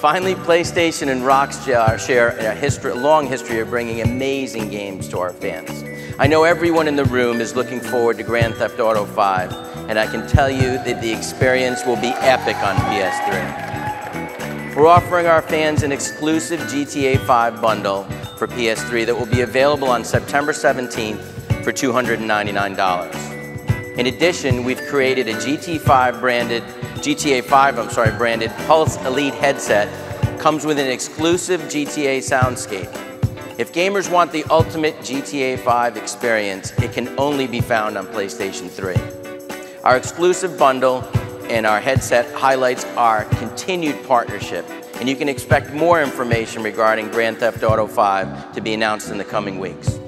Finally, PlayStation and Rockstar share a, history, long history of bringing amazing games to our fans. I know everyone in the room is looking forward to Grand Theft Auto 5, and I can tell you that the experience will be epic on PS3. We're offering our fans an exclusive GTA 5 bundle for PS3 that will be available on September 17th for $299. In addition, we've created a GT5 branded, GTA 5, I'm sorry, branded Pulse Elite headset comes with an exclusive GTA soundscape. If gamers want the ultimate GTA 5 experience, it can only be found on PlayStation 3. Our exclusive bundle and our headset highlights our continued partnership, and you can expect more information regarding Grand Theft Auto 5 to be announced in the coming weeks.